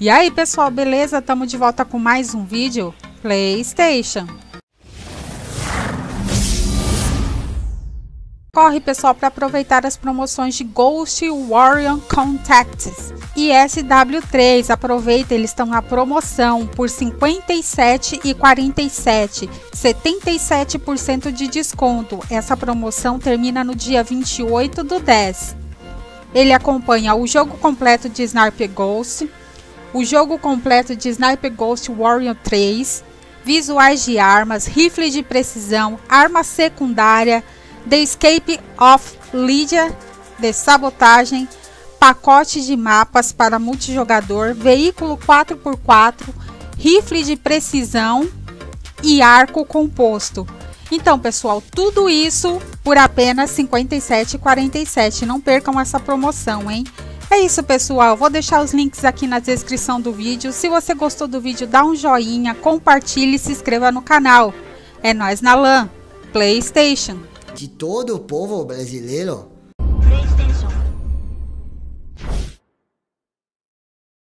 E aí pessoal, beleza? Tamo de volta com mais um vídeo PlayStation. Corre pessoal para aproveitar as promoções de Ghost Warrior Contacts e SW3. Aproveita, eles estão na promoção por R$ 57,47, 77% de desconto. Essa promoção termina no dia 28 do 10. Ele acompanha o jogo completo de Sniper Ghost, o jogo completo de Sniper Ghost Warrior 3, visuais de armas, rifle de precisão, arma secundária, The Escape of Lydia, de sabotagem, pacote de mapas para multijogador, veículo 4x4, rifle de precisão e arco composto. Então, pessoal, tudo isso por apenas R$ 57,47. Não percam essa promoção, hein? É isso, pessoal. Vou deixar os links aqui na descrição do vídeo. Se você gostou do vídeo, dá um joinha, compartilhe e se inscreva no canal. É nós na LAN, PlayStation. De todo o povo brasileiro